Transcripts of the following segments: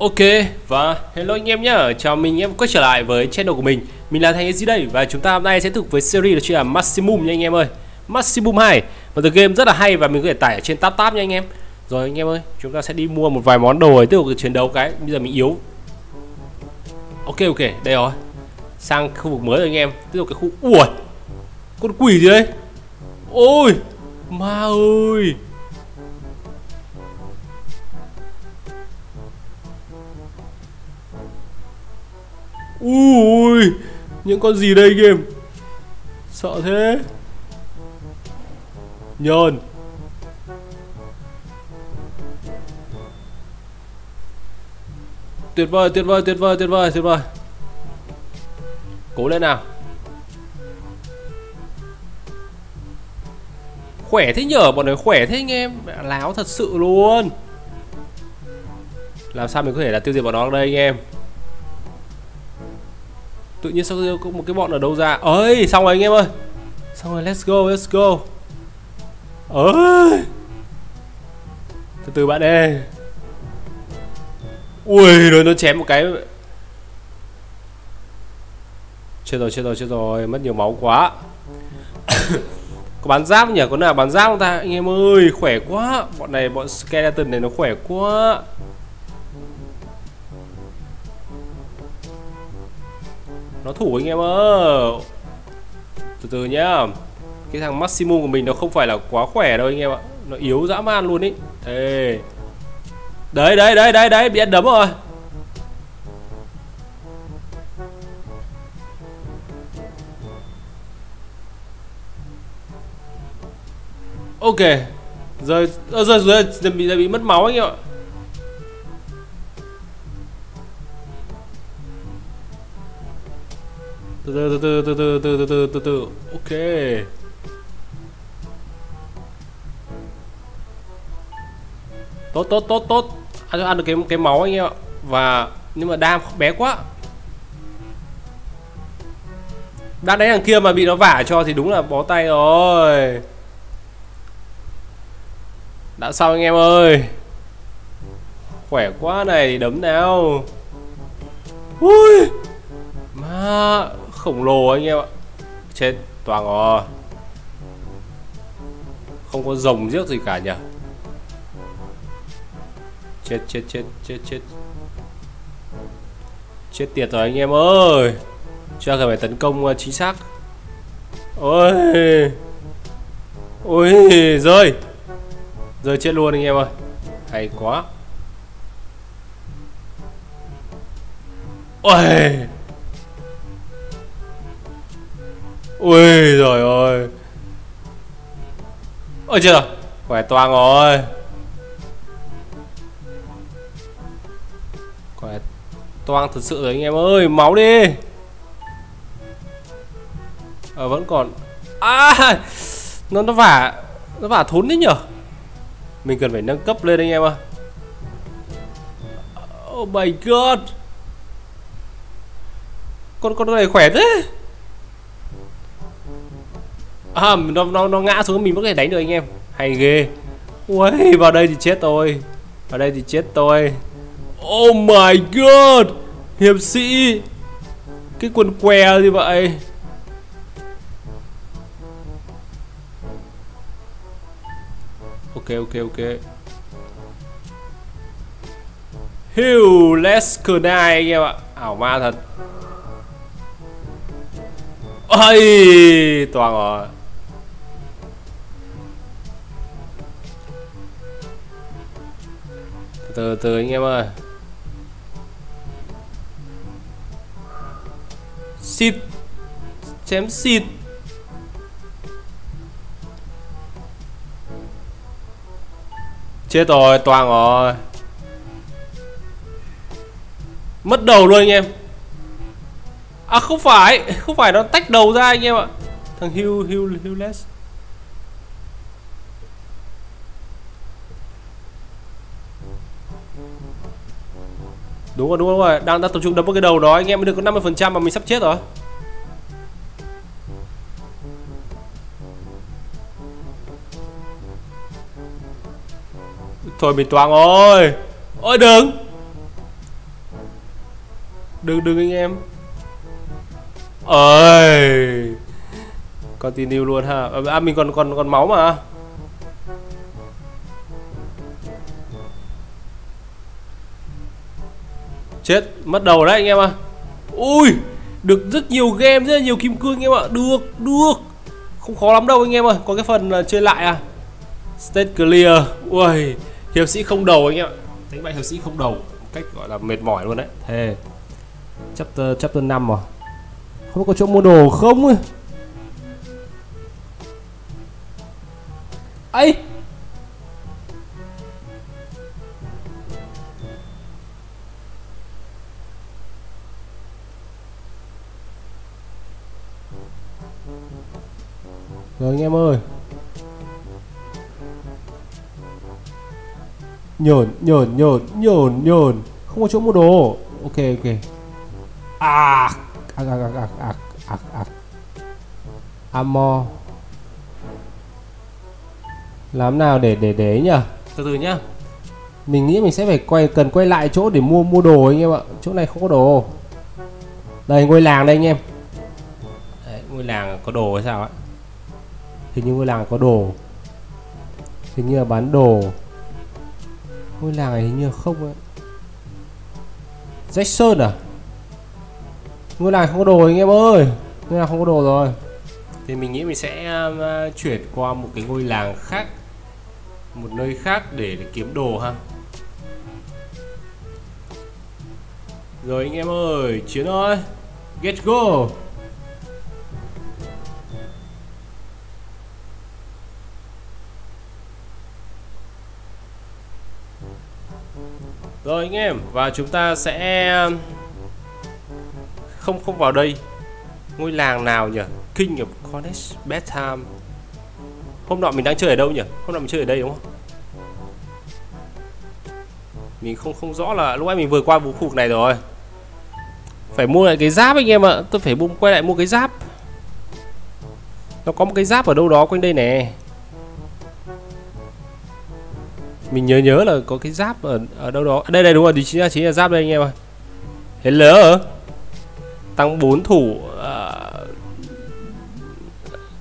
Ok, và hello anh em nhá. Chào mình em quay trở lại với channel của mình. Mình là Thành gì đây và chúng ta hôm nay sẽ tiếp tục với series đó chính là Maximum nha anh em ơi. Maximum 2 Một tựa game rất là hay và mình có thể tải ở trên tab tab nha anh em. Rồi anh em ơi, chúng ta sẽ đi mua một vài món đồ để tiếp tục chiến đấu cái Bây giờ mình yếu. Ok ok, đây rồi. Sang khu vực mới rồi anh em. Tiếp tục cái khu, Ủa, Con quỷ gì đấy? Ôi, Ma ơi. Ui, Những con gì đây game Sợ thế. Nhơn Tuyệt vời tuyệt vời tuyệt vời tuyệt vời tuyệt vời. Cố lên nào. Khỏe thế nhở, bọn này khỏe thế anh em. Láo thật sự luôn. Làm sao mình có thể là tiêu diệt bọn nó đây anh em? Tự nhiên sao có một cái bọn ở đâu ra? Ơi, xong rồi anh em ơi. Xong rồi, let's go let's go. Ơi. Từ từ bạn ơi. Ui, rồi nó chém một cái. Chết rồi chết rồi chết rồi. Mất nhiều máu quá. Có bán giáp nhỉ? Có nào bán giáp không ta? Anh em ơi, khỏe quá. Bọn này, bọn skeleton này nó khỏe quá. Nó thủ anh em ơi. Từ từ nhá. Cái thằng Maximum của mình nó không phải là quá khỏe đâu anh em ạ. Nó yếu dã man luôn ý. Ê. Đấy đấy đấy đấy đấy Bị ăn đấm rồi. Ok. Rồi rồi rồi, rồi bị, bị mất máu anh em ạ. Từ từ từ từ từ từ từ từ từ từ ok tốt tốt tốt tốt ăn ăn được cái cái máu anh em ạ và nhưng mà đam bé quá đang đánh thằng kia mà bị nó vả cho thì đúng là bó tay rồi đã xong anh em ơi khỏe quá này đấm nào ui khổng lồ anh em ạ. Chết, toàn rồi không có rồng giết gì cả nhỉ? Chết chết chết chết chết. Chết tiệt rồi anh em ơi. Chưa cần phải tấn công ờ, chính xác. Ôi. Ôi, rơi. Rơi chết luôn anh em ơi. Hay quá. Ôi. Ui rồi ơi. Ôi chưa? Khỏe toang rồi. Khỏe toang thật sự rồi anh em ơi, máu đi. Ờ vẫn còn. À nó nó vả nó vả thốn đấy nhở? Mình cần phải nâng cấp lên anh em ơi. Oh my god. Con con này khỏe thế à, nó, nó, nó ngã xuống mình vẫn có thể đánh được anh em. Hay ghê. Ui vào đây thì chết tôi. Vào đây thì chết tôi. Oh my god. Hiệp sĩ. Cái quần què gì vậy? Ok ok ok. Hugh Lescudai anh em ạ. Ảo ma thật. Ôi toàn rồi từ từ anh em ơi. Xịt. Chém xịt. Chết rồi, toàn rồi. Mất đầu luôn anh em. À không phải không phải nó tách đầu ra anh em ạ. Thằng Hugh Hugh Đúng rồi, đúng rồi, đang, đang tập trung đấm vào cái đầu đó anh em mới được có 50% mà mình sắp chết rồi. Thôi mình toang rồi. Ôi đừng. Đừng đừng anh em. Ơi continue luôn ha. À mình còn còn còn máu mà. Chết mất đầu đấy anh em ạ. À. ui được rất nhiều game rất là nhiều kim cương anh em ạ. Được được. Không khó lắm đâu anh em ơi. Có cái phần uh, chơi lại à. State clear. Ui hiệp sĩ không đầu anh em ạ. Đánh bại hiệp sĩ không đầu. Cách gọi là mệt mỏi luôn đấy. Thề chapter chapter năm mà không có chỗ mua đồ không ấy! Rồi anh em ơi. Nhổn, nhổn, nhổn, nhổn, nhổn. Không có chỗ mua đồ. Ok, ok. À ác, ác, ác, ác, ác, ác Ammo. Làm nào để, để, để nhỉ? Từ từ nhá. Mình nghĩ mình sẽ phải quay cần quay lại chỗ để mua mua đồ anh em ạ. Chỗ này không có đồ. Đây ngôi làng đây anh em. Đấy, ngôi làng có đồ hay sao ạ hình như ngôi làng có đồ. Hình như là bán đồ. Ngôi làng này hình như không ấy. Jackson à? Ngôi làng không có đồ anh em ơi. Ngôi làng không có đồ rồi. Thì mình nghĩ mình sẽ um, uh, chuyển qua một cái ngôi làng khác. Một nơi khác để, để kiếm đồ ha. Rồi anh em ơi chiến ơi. Get go. Rồi anh em, và chúng ta sẽ không không vào đây. Ngôi làng nào nhỉ? King of Cornish Bedtime hôm nọ mình đang chơi ở đâu nhỉ? Hôm nọ mình chơi ở đây đúng không? Mình không không rõ là lúc nãy mình vừa qua vũ khu vực này rồi. Phải mua lại cái giáp anh em ạ. Tôi phải bung, quay lại mua cái giáp. Nó có một cái giáp ở đâu đó quanh đây nè. Mình nhớ nhớ là có cái giáp ở ở đâu đó. Đây đây đúng rồi thì chính là chính là giáp đây anh em ơi hello. Tăng 4 thủ uh,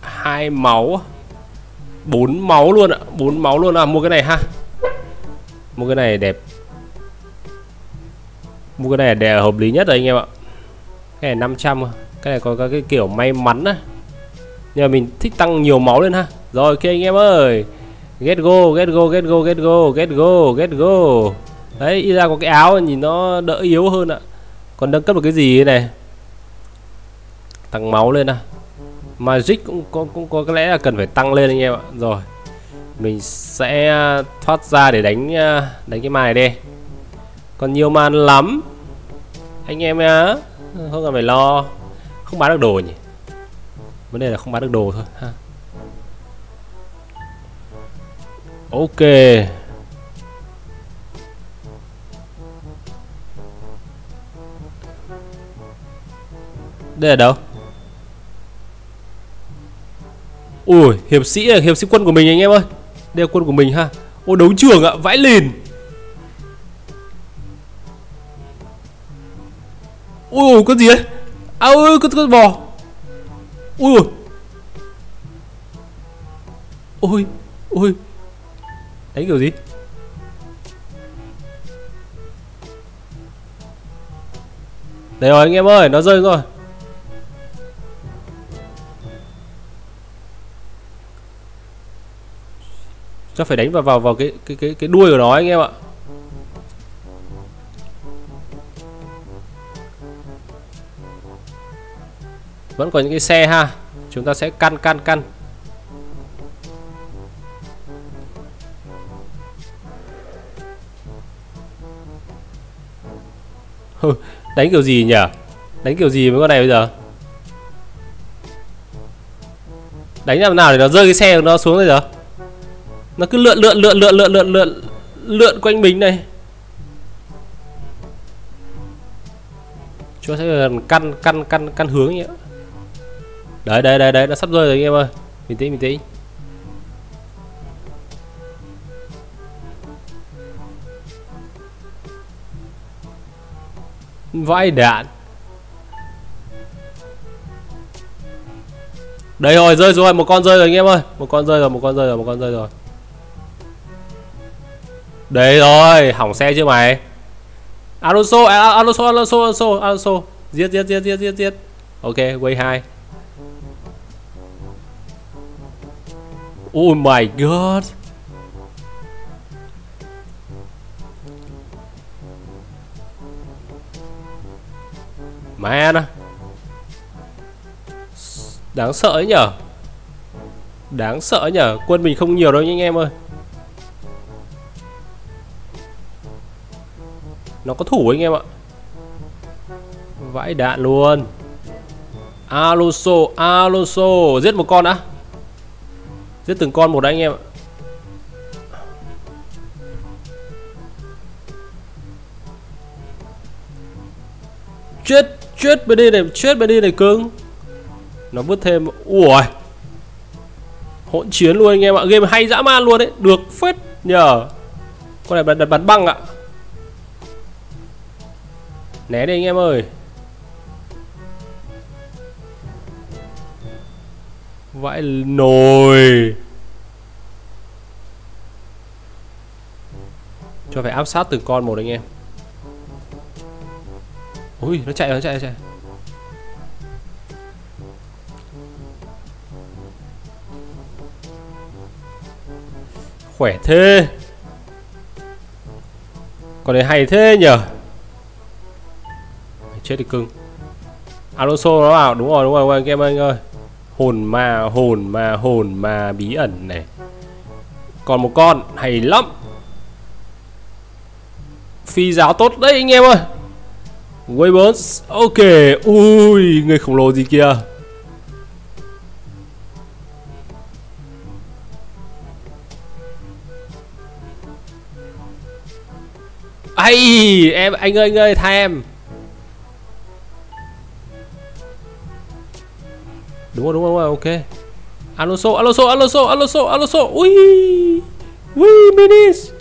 hai máu bốn máu luôn ạ bốn máu luôn. À mua cái này ha. Mua cái này đẹp. Mua cái này đẹp hợp lý nhất rồi anh em ạ. Cái này 500 cái này có, các cái kiểu may mắn á. Nhưng mà mình thích tăng nhiều máu lên ha. Rồi ok anh em ơi. Get go, get go, get go, get go, get go, get go. Đấy, ra có cái áo nhìn nó đỡ yếu hơn ạ. Còn nâng cấp được cái gì này? Tăng máu lên à. Magic cũng có cũng có có lẽ là cần phải tăng lên anh em ạ. Rồi. Mình sẽ à, thoát ra để đánh à, đánh cái mài này đi. Còn nhiều màn lắm. Anh em á, không cần phải lo. Không bán được đồ nhỉ? Vấn đề là không bán được đồ thôi ha. Ok. Đây là đâu? Ui hiệp sĩ là hiệp sĩ quân của mình anh em ơi. Đây là quân của mình ha. Ô đấu trường ạ vãi lìn. Ui con gì đấy? À ui con, con bò. Ui. Ôi Ôi. Đánh kiểu gì Đây rồi, anh em ơi, Nó rơi rồi Chắc phải đánh vào vào vào cái cái cái cái đuôi của nó anh em ạ. Vẫn còn những cái xe ha. Chúng ta sẽ căn căn căn Đánh kiểu gì nhỉ? Đánh kiểu gì với con này bây giờ? Đánh làm nào để nó rơi cái xe của nó xuống bây giờ? Nó cứ lượn lượn lượn lượn lượn lượn lượn Lượn quanh mình này. Chúng sẽ căn căn căn căn hướng nhé. Đấy đấy đấy đấy, nó sắp rơi rồi anh em ơi. Bình tĩnh bình tĩnh. Vãi đạn. Đây rồi, rơi rồi, một con rơi rồi anh em ơi. Một con rơi rồi, một con rơi rồi, một con rơi rồi. Đấy rồi, hỏng xe chưa mày? Alonso à, Alonso Alonso Alonso Alonso. Giết giết giết giết giết giết. Ok quay hai. Oh my god. Man Đáng sợ ấy nhở. Đáng sợ nhở. Quân mình không nhiều đâu nha anh em ơi. Nó có thủ anh em ạ. Vãi đạn luôn. Alonso Alonso Giết một con đã. Giết từng con một đấy anh em ạ. Chết. Chết bên đi này, Chết bên đi này cưng Nó vứt thêm, Ui, Hỗn chiến luôn anh em ạ, Game hay dã man luôn đấy, Được phết nhờ. Con này bật đặt bắn băng ạ. Né đi anh em ơi. Vãi nồi. Cho phải áp sát từng con một anh em. Ui, nó chạy nó chạy nó chạy. Khỏe thế. Còn này hay thế nhở Chết đi cưng. Alonso nó bảo, đúng rồi đúng rồi, anh em anh ơi. Hồn ma hồn ma hồn ma bí ẩn này. Còn một con, hay lắm. Phi giáo tốt đấy, anh em ơi. Wayburns Ok. Ui, Người khổng lồ gì kia? Ây em, anh ơi anh ơi, tha em. Đúng rồi đúng rồi ok. Alonso Alonso Alonso Alonso Alonso, ui. Ui minis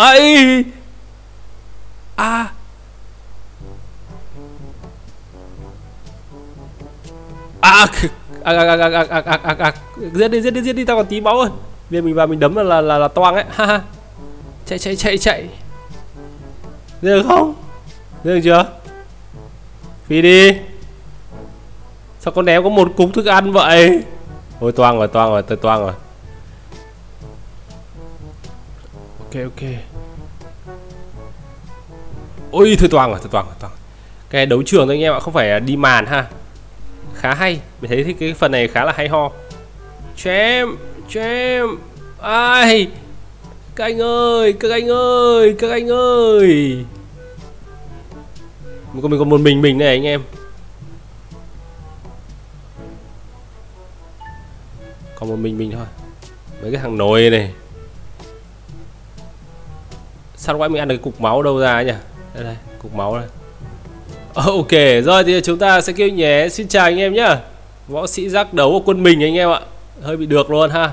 ấy à, à à à à à à à à à giết đi giết đi giết đi tao còn tí máu rồi bây mình vào mình đấm là là là, là toang ấy. Ha ha. Chạy chạy chạy chạy. Được không? Được chưa? Phi đi. Sao con đéo có một cúng thức ăn vậy? Ôi toang rồi toang rồi tôi toang rồi. Ok ok ôi, thôi toàn rồi, thôi toàn rồi, toàn cái đấu trường thôi anh em ạ, không phải đi màn ha. Khá hay, mình thấy thì cái phần này khá là hay ho. Cho em cho em ai? Các anh ơi, các anh ơi, các anh ơi. Mình còn mình còn một mình mình này anh em. Còn một mình mình thôi. Mấy cái thằng nồi này. Sao quay mình ăn được cái cục máu đâu ra nhỉ? Đây đây cục máu này, ờ, ok rồi thì chúng ta sẽ kêu nhé. Xin chào anh em nhá. Võ sĩ giác đấu của quân mình anh em ạ. Hơi bị được luôn ha.